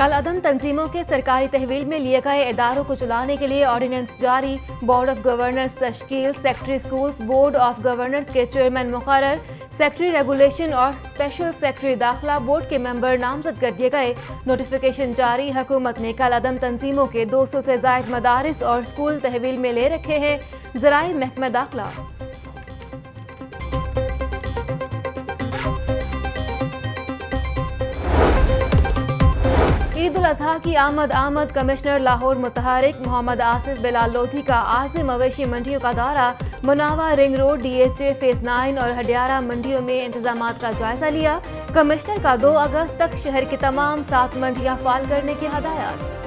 کل عدم تنظیموں کے سرکاری تحویل میں لیے گئے اداروں کو چلانے کے لیے آرڈیننس جاری۔ بورڈ آف گورنرز تشکیل، secretary schools, board of governors کے چیئرمین مقرر۔ سیکٹری ریگولیشن اور اسپیشل سیکٹری داخلہ بورڈ کے ممبر نامزد کر دیے گئے۔ نوٹیفیکیشن جاری۔ حکومت نے کل عدم تنظیموں کے دو سو سے زائد مدارس اور اسکول تحویل میں لے رکھے ہیں۔ ذرائع محکمہ داخلہ۔ عید الاضحیٰ کی آمد آمد کمشنر لاہور متحرک محمد آصف بلال لودھی کا آج سے مویشی منڈیوں کا دورہ مناوا ring road, DHA phase nine face nine اور ہڈیارہ منڈیوں میں انتظامات کا جائزہ لیا۔ کمشنر کا دو اگست تک شہر کی تمام سات منڈیاں فعال کرنے کی ہدایات۔